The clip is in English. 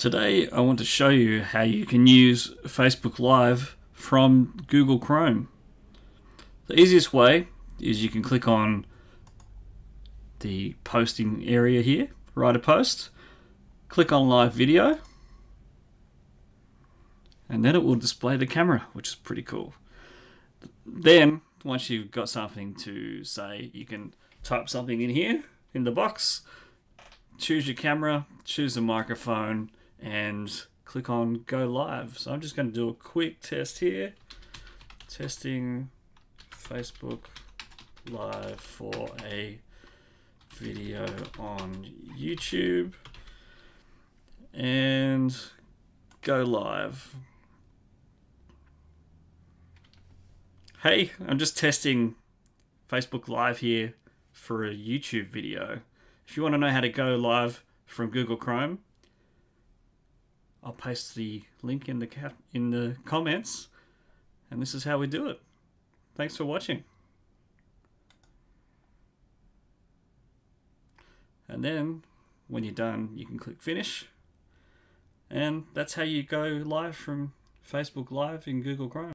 Today I want to show you how you can use Facebook Live from Google Chrome. The easiest way is you can click on the posting area here, write a post, click on live video, and then it will display the camera, which is pretty cool. Then, once you've got something to say, you can type something in here in the box, choose your camera, choose the microphone, and click on go live. So I'm just going to do a quick test here. Testing Facebook live for a video on YouTube and go live. Hey, I'm just testing Facebook Live here for a YouTube video. If you want to know how to go live from Google Chrome, I'll paste the link in the cap in the comments, and this is how we do it. Thanks for watching. And then when you're done, you can click finish. And that's how you go live from Facebook Live in Google Chrome.